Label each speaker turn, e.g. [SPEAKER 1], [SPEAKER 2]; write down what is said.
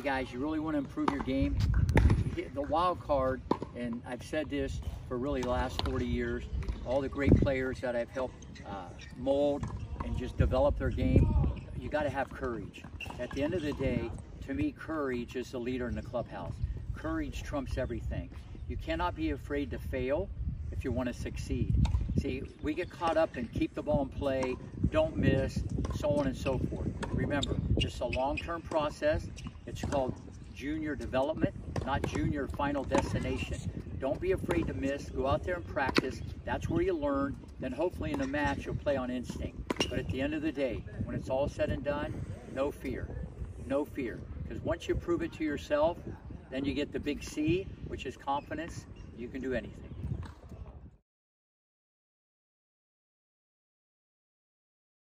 [SPEAKER 1] Hey guys, you really want to improve your game? The wild card, and I've said this for really the last 40 years, all the great players that I've helped uh, mold and just develop their game, you got to have courage. At the end of the day, to me, courage is the leader in the clubhouse. Courage trumps everything. You cannot be afraid to fail if you want to succeed. See, we get caught up in keep the ball in play, don't miss, so on and so forth. Remember, it's a long-term process. It's called junior development, not junior final destination. Don't be afraid to miss. Go out there and practice. That's where you learn. Then hopefully in the match you'll play on instinct. But at the end of the day, when it's all said and done, no fear. No fear. Because once you prove it to yourself, then you get the big C, which is confidence. You can do anything.